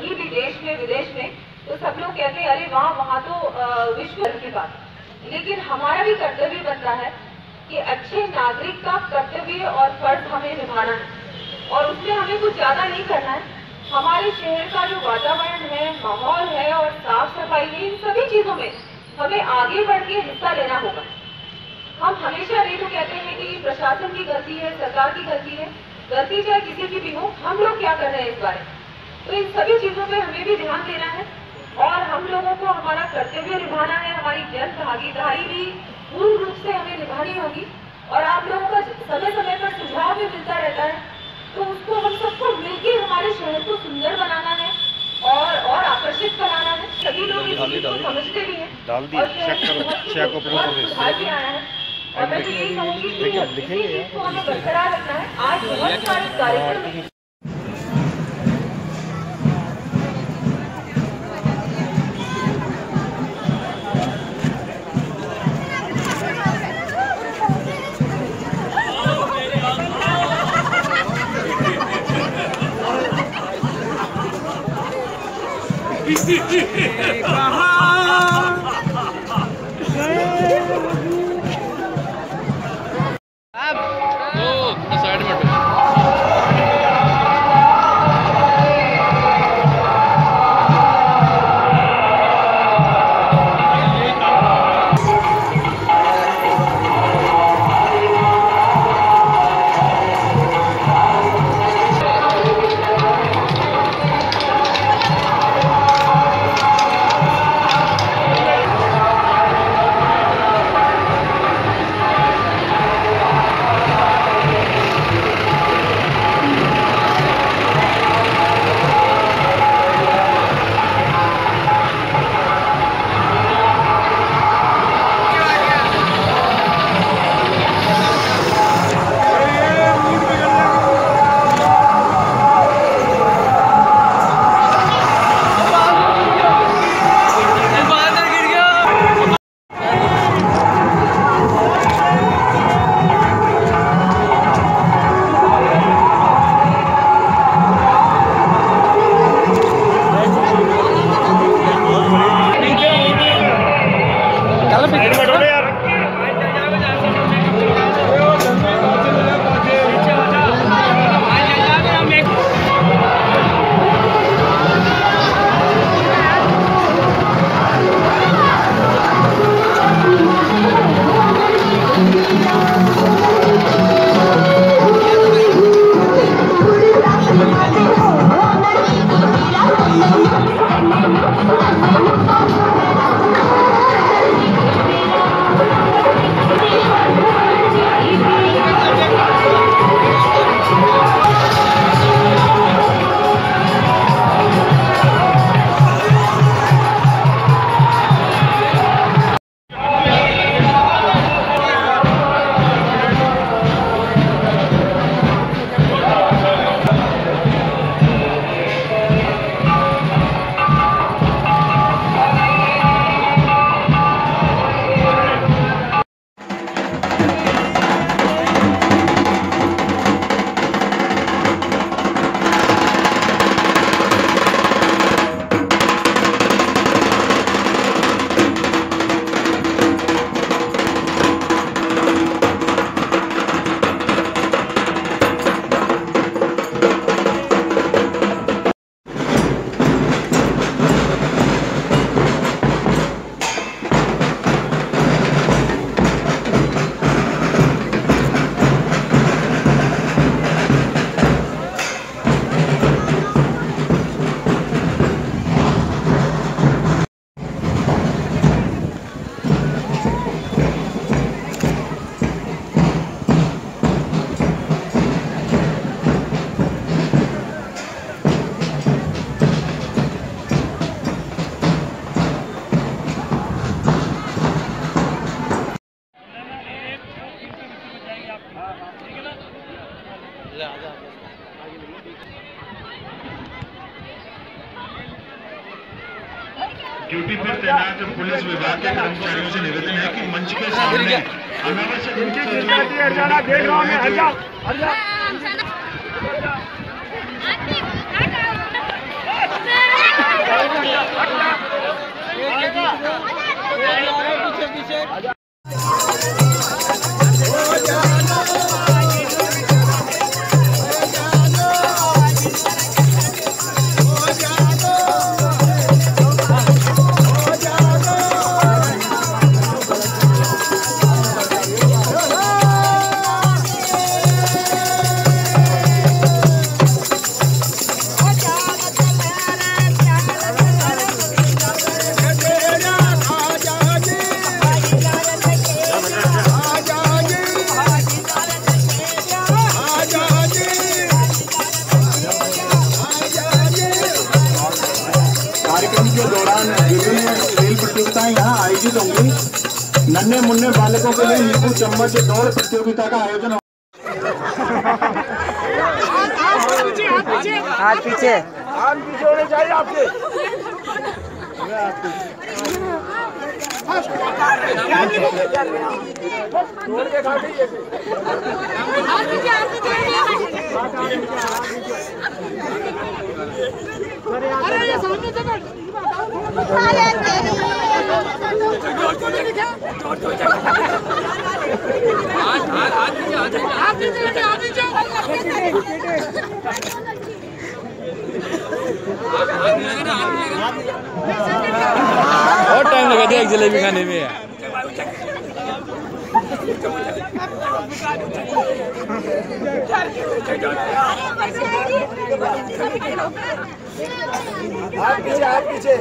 कहीं भी देश में, विदेश में तो सब लोग कहते हैं, अरे वहाँ वहाँ तो विश्व की बात। लेकिन हमारा भी कर्तव्य बनता है कि अच्छे नागरिक का कर्तव्य और फ़र्ज़ हमें निभाना है। और उसमें हमें कुछ ज़्यादा नहीं करना है। हमारे शहर का जो वातावरण है, माहौल है और साफ़ सफ़ाई है, इन सभी चीज़ों में हमें आगे बढ़ के हिस्सा लेना होगा। हम हमेशा ये तो कहते हैं कि प्रशासन की गलती है, सरकार की गलती है। गलती चाहे किसी की भी हो, हम लोग क्या कर रहे हैं इस बारे में? तो इन सभी चीज़ों पे हमें भी ध्यान देना है और हम लोगों को हमारा कर्तव्य निभाना है हमारी जन भागीदारी भी पूर्ण रूप से हमें निभानी होगी और आप लोगों का समय समय पर सुझाव भी मिलता रहता है। तो उसको हम सबको मिलकर हमारे शहर को सुंदर बनाना है और और आकर्षित बनाना है। सभी लोग इस चीज़ को समझते भी हैं और शहर को सुधार भी आया है। और मैं तो यही कहूँगी कि इसी चीज़ को हमें बरकरार रखना है। आज बहुत सारे कार्यक्रम तो ड्यूटी पर तैनात पुलिस विभाग के कर्मचारियों से निवेदन है कि मंच के सामने अनावश्यक रूप से कार्यक्रम आयोजित नन्हे मुन्ने बालकों के लिए नींबू चम्मच दौड़ प्रतियोगिता का आयोजन हाथ पीछे बहुत जलेबी खाने में यार पीछे पीछे